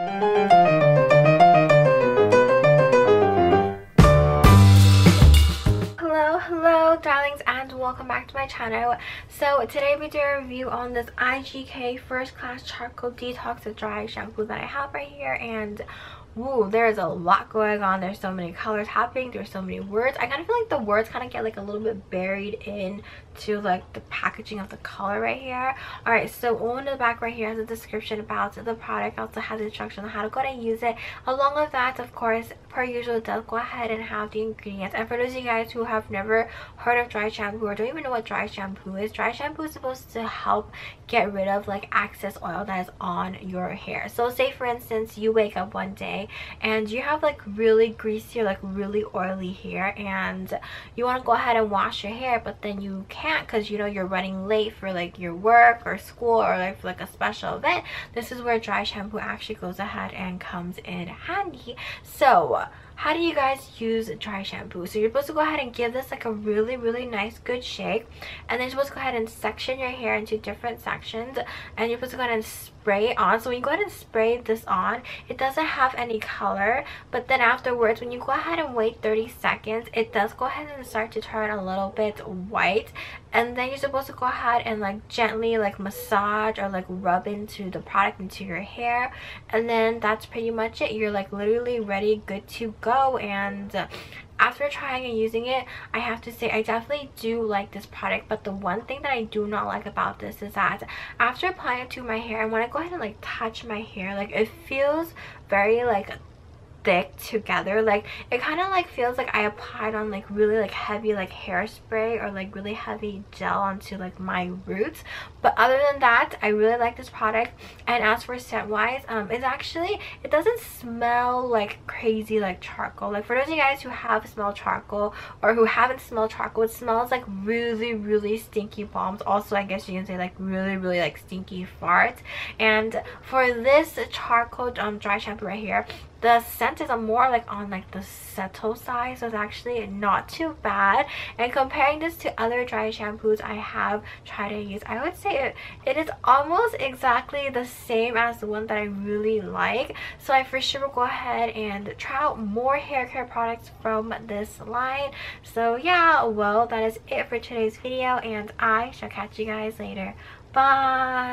hello hello, darlings and welcome back to my channel. So today we do a review on this igk first class charcoal detox dry shampoo that i have right here and Ooh, there's a lot going on. There's so many colors happening. There's so many words. I kind of feel like the words kind of get like a little bit buried in to like the packaging of the color right here. Alright, so on the back right here has a description about the product. Also has instructions on how to go and use it. Along with that, of course, per usual, does go ahead and have the ingredients. And for those of you guys who have never heard of dry shampoo or don't even know what dry shampoo is, dry shampoo is supposed to help get rid of like excess oil that is on your hair. So say for instance, you wake up one day and you have like really greasy or like really oily hair and you want to go ahead and wash your hair but then you can't because you know you're running late for like your work or school or like for like a special event. This is where dry shampoo actually goes ahead and comes in handy. So how do you guys use dry shampoo? So you're supposed to go ahead and give this like a really really nice good shake and then you're supposed to go ahead and section your hair into different sections and you're supposed to go ahead and spray it on. So when you go ahead and spray this on it doesn't have any color but then afterwards when you go ahead and wait 30 seconds it does go ahead and start to turn a little bit white and then you're supposed to go ahead and like gently like massage or like rub into the product into your hair. And then that's pretty much it. You're like literally ready good to go. And uh, after trying and using it i have to say i definitely do like this product. But the one thing that i do not like about this is that after applying it to my hair i want to go ahead and like touch my hair. Like it feels very like thick together like it kind of like feels like i applied on like really like heavy like hairspray or like really heavy gel onto like my roots. But other than that i really like this product. And as for scent wise um it's actually it doesn't smell like crazy like charcoal. Like for those of you guys who have smelled charcoal or who haven't smelled charcoal it smells like really really stinky bombs. Also i guess you can say like really really like stinky farts. And for this charcoal um dry shampoo right here the scent is more like on like the subtle side so it's actually not too bad. And comparing this to other dry shampoos i have tried to use i would say it, it is almost exactly the same as the one that i really like. So i for sure will go ahead and try out more hair care products from this line. So yeah well that is it for today's video and i shall catch you guys later. Bye